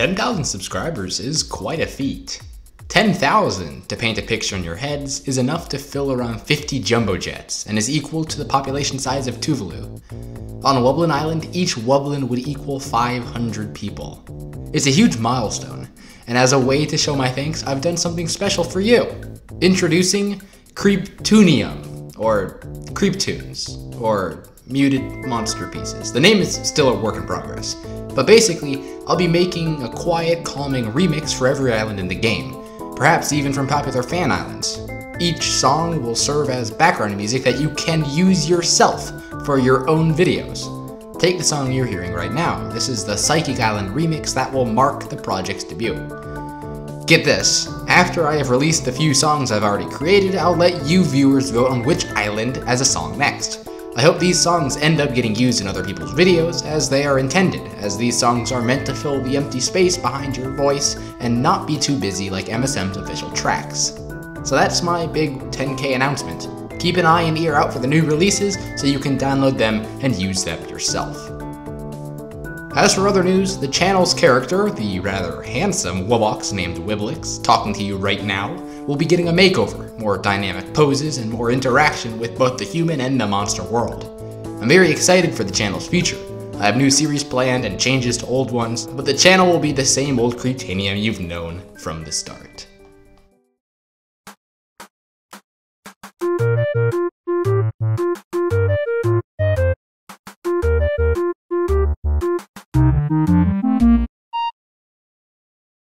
10,000 subscribers is quite a feat. 10,000 to paint a picture in your heads is enough to fill around 50 jumbo jets and is equal to the population size of Tuvalu. On Wublin Island, each Wublin would equal 500 people. It's a huge milestone, and as a way to show my thanks, I've done something special for you. Introducing Creeptunium, or Creeptunes, or Muted Monster Pieces. The name is still a work in progress, but basically, I'll be making a quiet, calming remix for every island in the game, perhaps even from popular fan islands. Each song will serve as background music that you can use yourself for your own videos. Take the song you're hearing right now. This is the Psychic Island remix that will mark the project's debut. Get this, after I have released the few songs I've already created, I'll let you viewers vote on which island as a song next. I hope these songs end up getting used in other people's videos as they are intended, as these songs are meant to fill the empty space behind your voice and not be too busy like MSM's official tracks. So that's my big 10k announcement. Keep an eye and ear out for the new releases so you can download them and use them yourself. As for other news, the channel's character, the rather handsome Wubbox named Wiblix, talking to you right now, will be getting a makeover, more dynamic poses, and more interaction with both the human and the monster world. I'm very excited for the channel's future. I have new series planned and changes to old ones, but the channel will be the same old Creeptanium you've known from the start.